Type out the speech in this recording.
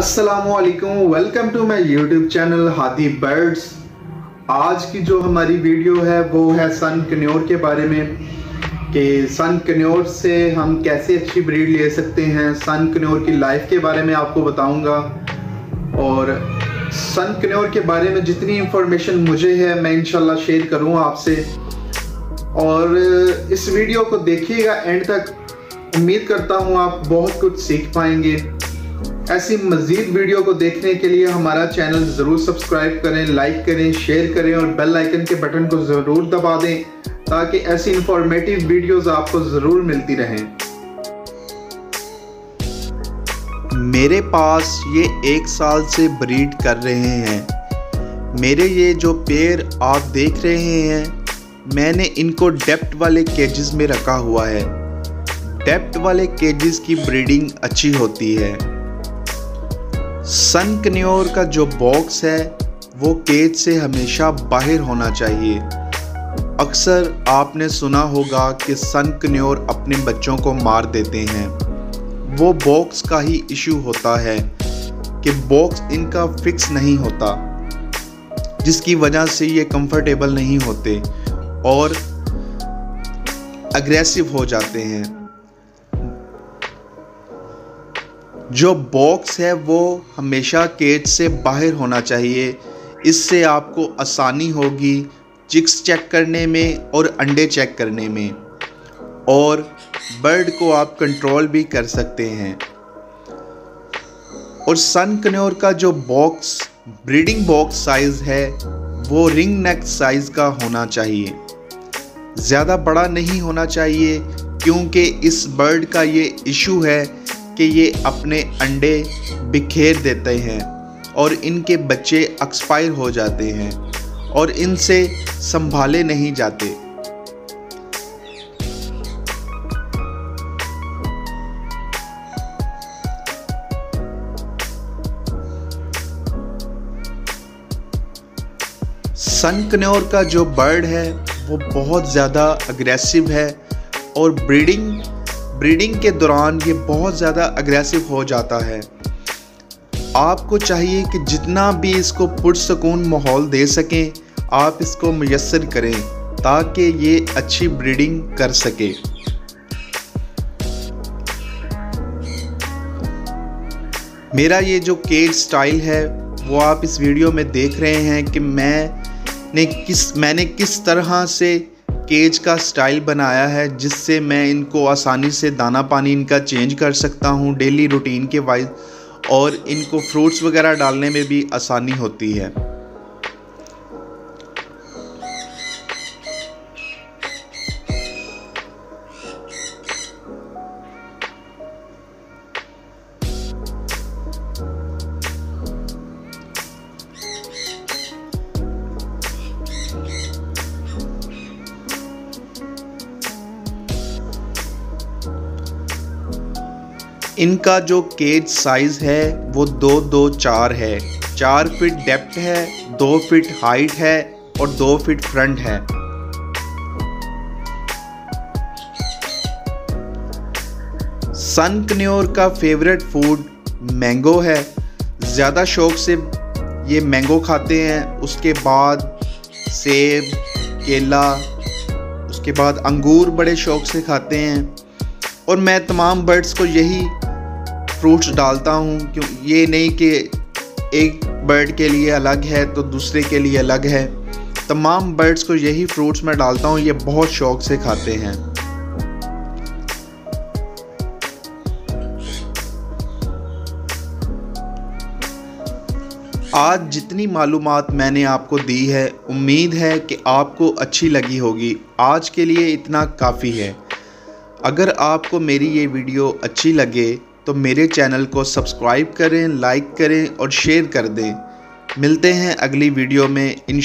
असलकुम welcome to my YouTube channel हाथी birds आज की जो हमारी वीडियो है, वो है सन कन्योर के बारे में, कि सन कन्योर से हम कैसे अच्छी ब्रीड ले सकते हैं। सन कन्योर की लाइफ के बारे में आपको बताऊँगा। और सन कन्योर के बारे में जितनी इंफॉर्मेशन मुझे है, मैं इंशाल्लाह शेयर करूँगा आपसे। और इस वीडियो को देखिएगा एंड तक। उम्मीद करता हूँ आप बहुत कुछ सीख पाएँगे। ऐसी मज़ीद वीडियो को देखने के लिए हमारा चैनल ज़रूर सब्सक्राइब करें, लाइक करें, शेयर करें और बेल आइकन के बटन को ज़रूर दबा दें ताकि ऐसी इंफॉर्मेटिव वीडियोस आपको ज़रूर मिलती रहें। मेरे पास ये एक साल से ब्रीड कर रहे हैं। मेरे ये जो पेड़ आप देख रहे हैं, मैंने इनको डेप्ट वाले केजेस में रखा हुआ है। डेप्ट वाले केजेस की ब्रीडिंग अच्छी होती है। सन कन्योर का जो बॉक्स है, वो केज से हमेशा बाहर होना चाहिए। अक्सर आपने सुना होगा कि सन कन्योर अपने बच्चों को मार देते हैं। वो बॉक्स का ही इशू होता है कि बॉक्स इनका फिक्स नहीं होता, जिसकी वजह से ये कंफर्टेबल नहीं होते और अग्रेसिव हो जाते हैं। जो बॉक्स है वो हमेशा केज से बाहर होना चाहिए। इससे आपको आसानी होगी चिक्स चेक करने में और अंडे चेक करने में। और बर्ड को आप कंट्रोल भी कर सकते हैं। और सन कन्योर का जो बॉक्स ब्रीडिंग बॉक्स साइज़ है, वो रिंग नेक साइज़ का होना चाहिए। ज़्यादा बड़ा नहीं होना चाहिए, क्योंकि इस बर्ड का ये इशू है कि ये अपने अंडे बिखेर देते हैं और इनके बच्चे एक्सपायर हो जाते हैं और इनसे संभाले नहीं जाते। सन कन्योर का जो बर्ड है, वो बहुत ज़्यादा अग्रेसिव है और ब्रीडिंग ब्रीडिंग के दौरान ये बहुत ज़्यादा अग्रेसिव हो जाता है। आपको चाहिए कि जितना भी इसको पुरसकून माहौल दे सकें, आप इसको मैसर करें, ताकि ये अच्छी ब्रीडिंग कर सके। मेरा ये जो केज स्टाइल है, वो आप इस वीडियो में देख रहे हैं कि मैं ने किस, मैंने किस तरह से केज का स्टाइल बनाया है, जिससे मैं इनको आसानी से दाना पानी इनका चेंज कर सकता हूँ डेली रूटीन के वाइज और इनको फ्रूट्स वगैरह डालने में भी आसानी होती है। इनका जो केज साइज़ है, वो दो दो चार है। चार फीट डेप्थ है, दो फीट हाइट है और दो फीट फ्रंट है। सन कन्योर का फेवरेट फ़ूड मैंगो है। ज़्यादा शौक से ये मैंगो खाते हैं। उसके बाद सेब, केला, उसके बाद अंगूर बड़े शौक से खाते हैं। और मैं तमाम बर्ड्स को यही फ्रूट्स डालता हूँ, क्यों, ये नहीं कि एक बर्ड के लिए अलग है तो दूसरे के लिए अलग है। तमाम बर्ड्स को यही फ्रूट्स मैं डालता हूँ, ये बहुत शौक से खाते हैं। आज जितनी मालूम मैंने आपको दी है, उम्मीद है कि आपको अच्छी लगी होगी। आज के लिए इतना काफ़ी है। अगर आपको मेरी ये वीडियो अच्छी लगे तो मेरे चैनल को सब्सक्राइब करें, लाइक करें और शेयर कर दें। मिलते हैं अगली वीडियो में इन